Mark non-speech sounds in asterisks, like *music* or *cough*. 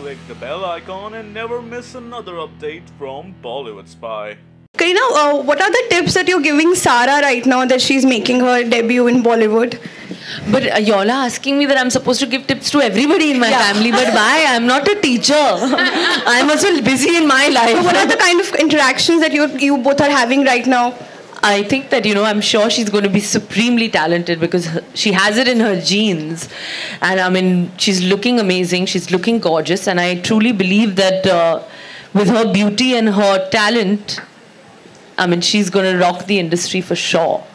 click the bell icon and never miss another update from Bollywood Spy. Kareena, uh, what are the tips that you're giving Sara right now that she's making her debut in Bollywood? But uh, y'all are asking me that I'm supposed to give tips to everybody in my Yeah. family, but *laughs* why? I'm not a teacher. *laughs* I'm also busy in my life. What are the kind of interactions that you you both are having right now? I think that, you know, I'm sure she's going to be supremely talented because she has it in her genes. And I mean, she's looking amazing, she's looking gorgeous, and I truly believe that uh, with her beauty and her talent, I mean, she's going to rock the industry for sure.